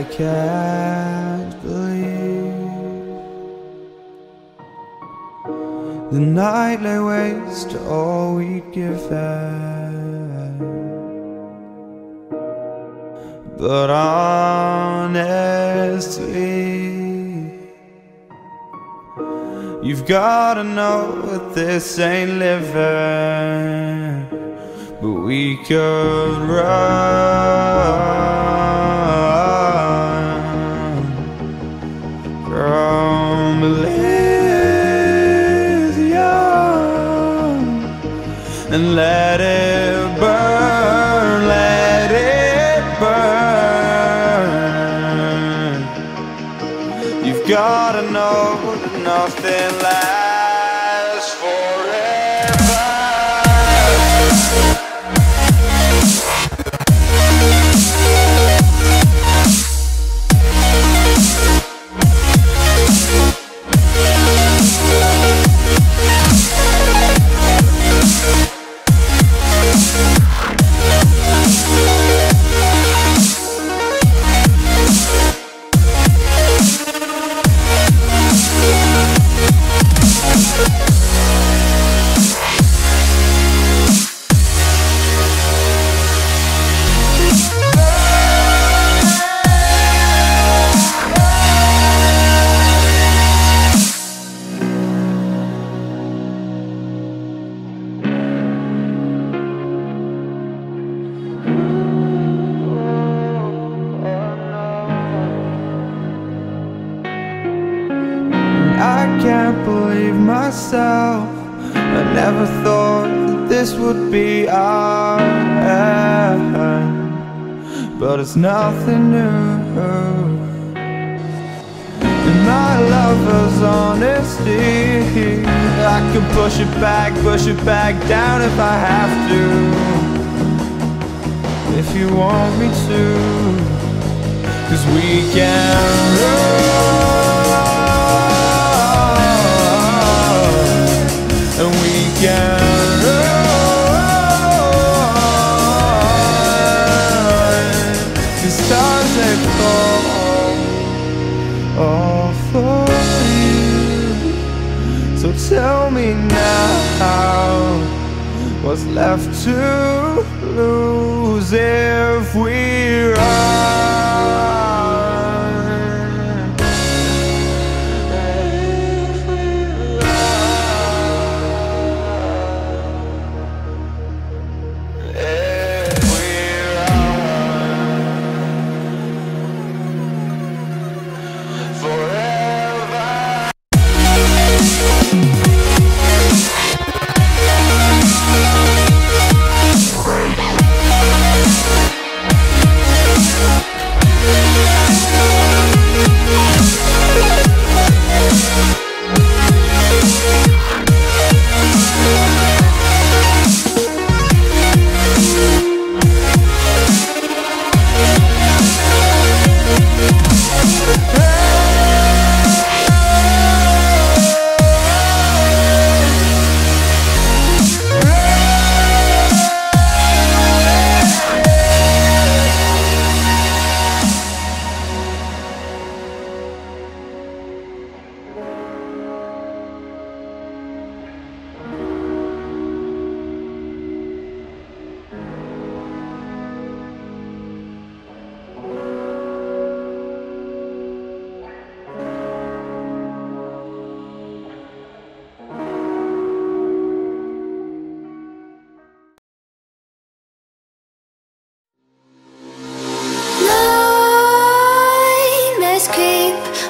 I can't believe The night lay waste to all we'd given But honestly You've gotta know that this ain't living But we could run. And let it never thought that this would be our end, but it's nothing new. My lover's honesty, I can push it back, push it back down if I have to. If you want me to, cause we can now What's left to lose if we run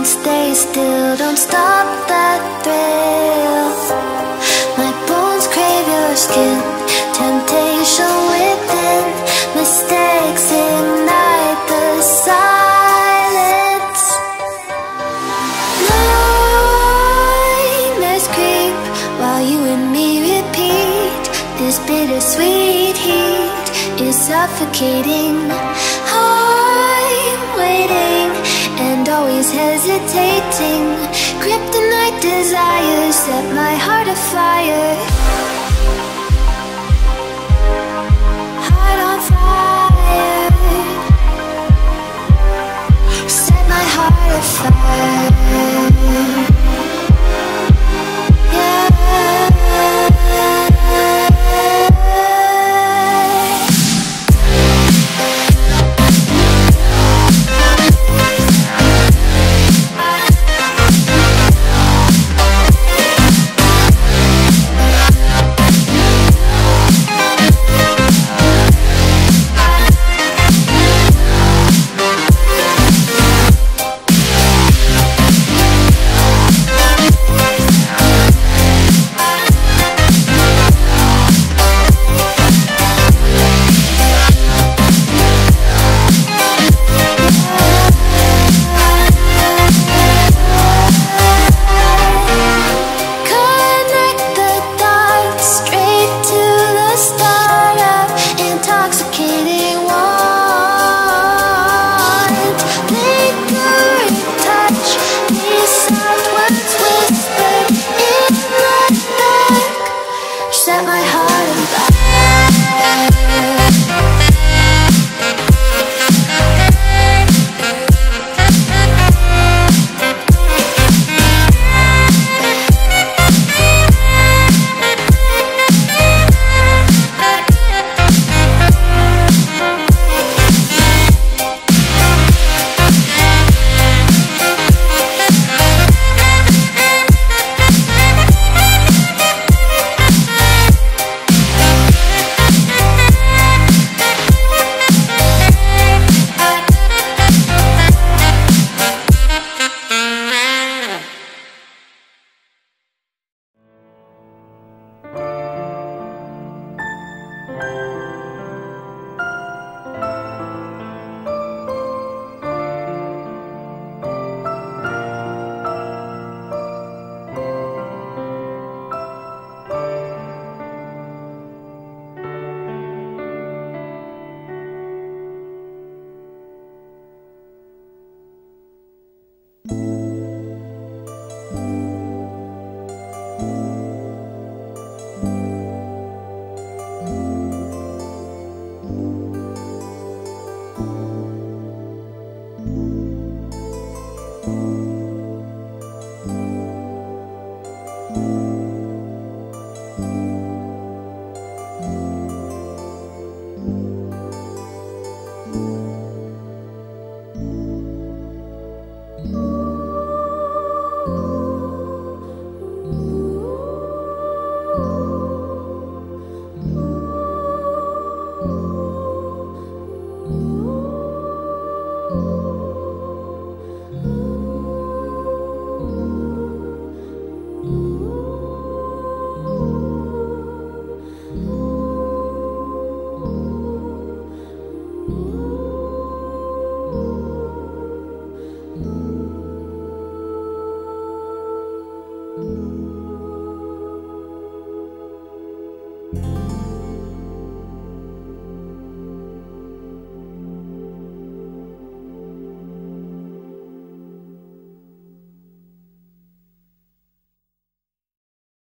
Can't stay still, don't stop that thrill. My bones crave your skin, temptation within, mistakes ignite the silence. Nightmares while you and me repeat. This bittersweet heat is suffocating. I'm waiting always hesitating. Kryptonite desires set my heart afire. Heart on fire.